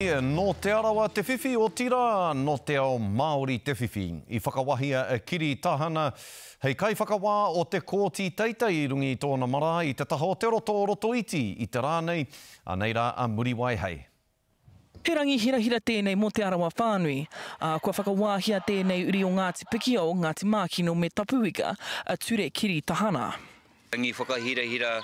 Nō Te Arawa te whiwhi, otirā, nō te ao Māori te whiwhi. I whakawahia a Kiri Tahana hei kaiwhakawā o te Kōti Teitei i runga i tōna marae i te taha o te roto o Rotoiti i te rā nei, anei rā a Muriwai hei. He rangi hirahira tēnei mō Te Arawa whānui, ā, kua whakawāhia tēnei uri o Ngāti Pikiao, Ngāti Mākino me Tapuika a Ture Kiri Tahana. Tangi whakahirahira,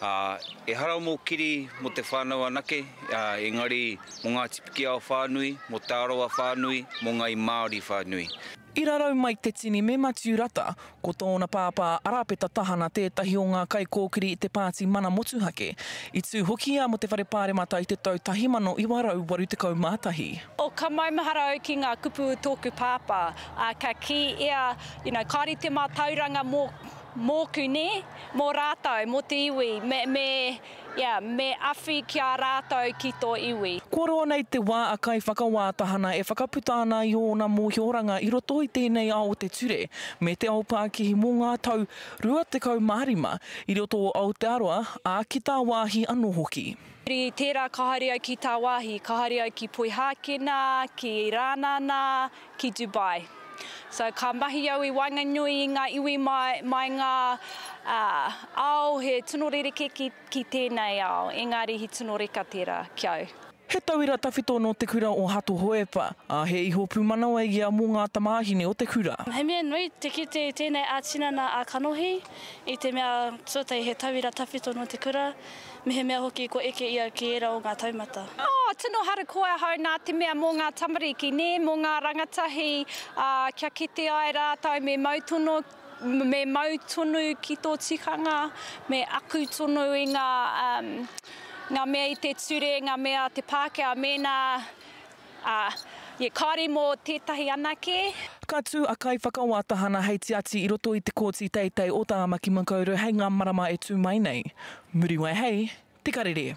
ā, ehara mō Kiri, mō te whānau anake, ā, engari mō Ngāti Pikiao whānui, mō Te Arawa whānui, mō Ngāi Māori whānui. I rarau mai te tini me Matiu Rata, ko tōna pāpā Arapeta Tahana tētahi o ngā kaikōkiri i te Pāti Mana Motuhake. I tū hoki ia mō te Whare Pāremata i te tau 1981. O ka maumahara au ki nga kupu u toku pāpā, a ka kī ia, you know, kāore te mātauranga mō. Mōku nē, mō rātou, mō te iwi, me, me, ia, me awhi ki a rātou ki tō iwi. Kua roa nei te wā a Kaiwhakawā Tahana e whakaputa ana i ōna mōhioranga i roto i tēnei ao o te ture me te ao pākihi mō ngā tau rua tekau mā rima i roto o Aotearoa, ā, ki tāwāhi anō hoki. I tērā ka haere au ki tāwāhi, ka haere au ki Poihākena, ki Rānana, ki Dubai. So ka mahi au i waenganui i ngā iwi mai, mai ngā uh, ao, he tino rereke ki, ki tēnei ao, engari he tino reka tērā ki au. He tauira tawhito nō te kura o Hato Hoepa, ā, he iho pūmanawa ia mō ngā tamāhine o te kura. He mea nui te kite i tēnei ā-tinana ā-kanohi, i te mea tuatahi he tauira tawhito nō te kura, Mehemea hoki kua eke ia ki ērā o ngā taumata. Oh, tino hara koa ahau nā te mea mō ngā tamariki, nē, mō ngā rangatahi, ā, kia kite ai rātou me mau tonu, me mau tonu ki tō tikanga, me aku tonu i ngā, um, ngā mea i te ture, ngā mea a te Pākehā, mēnā Ā, ye kāore mō tētahi anake. Ka tū a Kaiwhakawā Tahana hei tiati i roto i te Kōti Teitei o Tāmaki Makaurau hei ngā marama e tū mai nei. Muriwai hei, Tika rere.